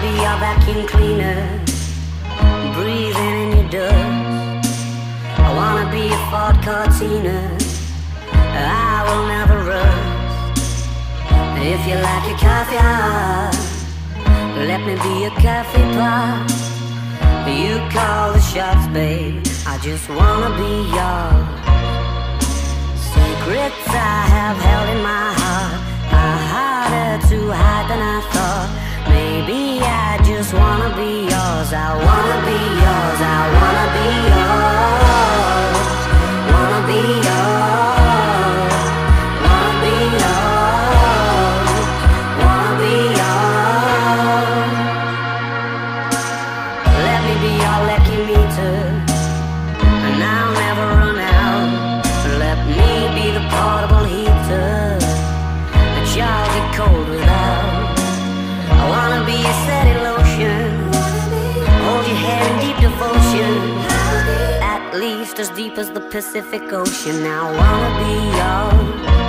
be your vacuum cleaner, breathing in your dust. I wanna be a Ford Cortina, I will never rust. If you like your coffee hot, let me be a coffee pot. You call the shots, babe. I just wanna be yours. Secrets I have held in my heart are harder to hide than I thought. Just wanna be yours. I wanna be yours. I wanna be yours. Wanna be yours. Wanna be yours. Wanna be yours. Let me be your lucky meter, and as deep as the Pacific Ocean. Now I wanna be your secrets.